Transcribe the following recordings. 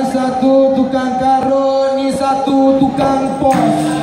Satu tukang karun, ni satu tukang pos.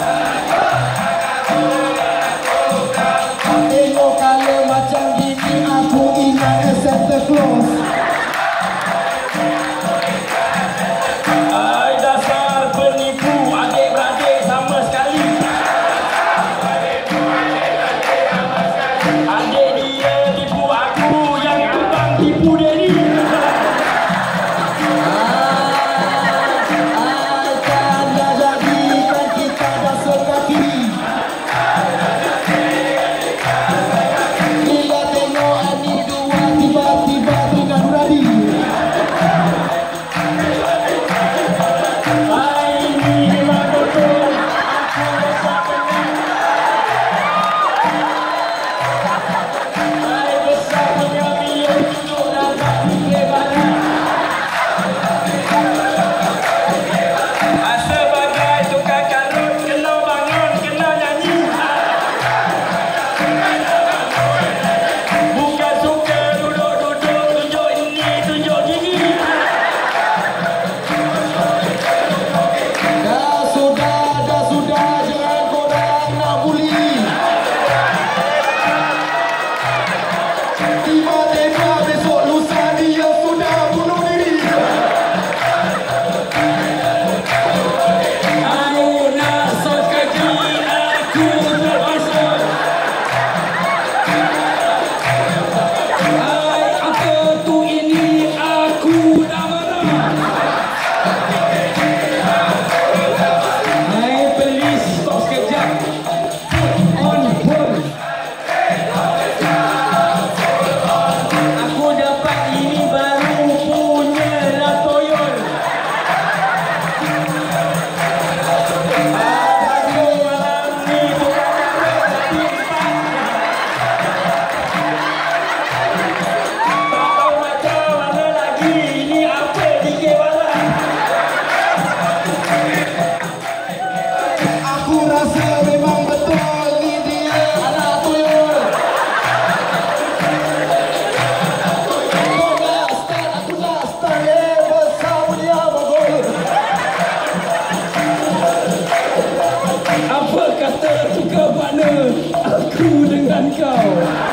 Rico.